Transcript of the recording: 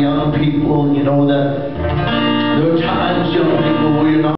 young people, you know, that